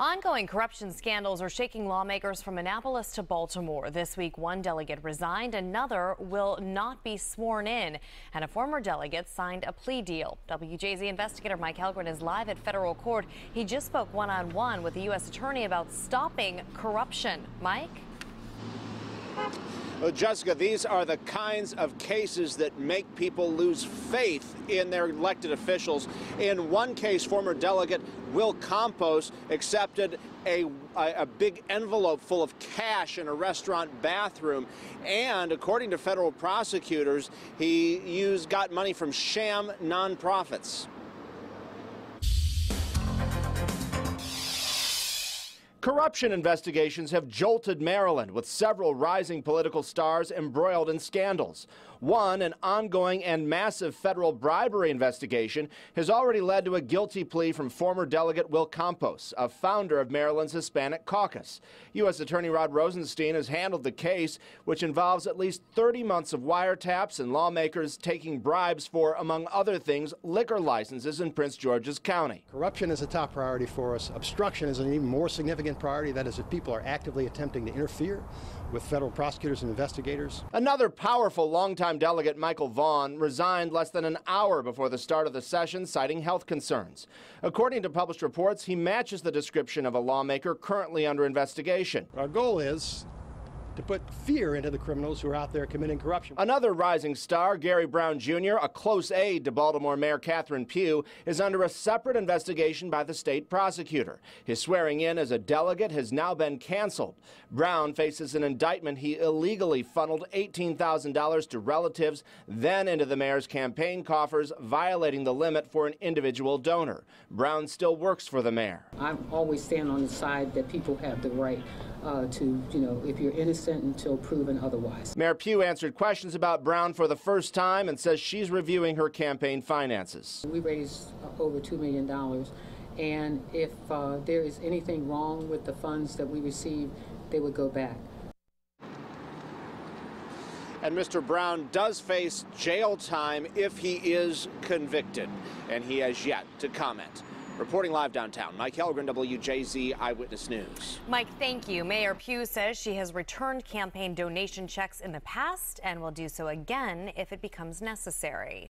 Ongoing corruption scandals are shaking lawmakers from Annapolis to Baltimore. This week, one delegate resigned, another will not be sworn in, and a former delegate signed a plea deal. WJZ investigator Mike Hellgren is live at federal court. He just spoke one on one with the U.S. attorney about stopping corruption. Mike? Well, Jessica, these are the kinds of cases that make people lose faith in their elected officials. In one case, former delegate Will Campos accepted a, a, a, big envelope full of cash in a restaurant bathroom. And according to federal prosecutors, he used, got money from sham nonprofits. Corruption investigations have jolted Maryland with several rising political stars embroiled in scandals. One, an ongoing and massive federal bribery investigation, has already led to a guilty plea from former delegate Will Campos, a founder of Maryland's Hispanic Caucus. U.S. Attorney Rod Rosenstein has handled the case, which involves at least 30 months of wiretaps and lawmakers taking bribes for, among other things, liquor licenses in Prince George's County. Corruption is a top priority for us. Obstruction is an even more significant priority. That is, if people are actively attempting to interfere with federal prosecutors and investigators. Another powerful longtime delegate, Michael Vaughn, resigned less than an hour before the start of the session, citing health concerns. According to published reports, he matches the description of a lawmaker currently under investigation. Our goal is to put fear into the criminals who are out there committing corruption. Another rising star, Gary Brown Jr., a close aide to Baltimore Mayor Catherine Pugh, is under a separate investigation by the state prosecutor. His swearing in as a delegate has now been canceled. Brown faces an indictment he illegally funneled $18,000 to relatives, then into the mayor's campaign coffers, violating the limit for an individual donor. Brown still works for the mayor. I always stand on the side that people have the right uh, to, you know, if you're innocent until proven otherwise. Mayor Pugh answered questions about Brown for the first time and says she's reviewing her campaign finances. We raised uh, over $2 million. And if uh, there is anything wrong with the funds that we receive, they would go back. And Mr. Brown does face jail time if he is convicted, and he has yet to comment. Reporting live downtown, Mike Hellgren, WJZ Eyewitness News. Mike, thank you. Mayor Pugh says she has returned campaign donation checks in the past and will do so again if it becomes necessary.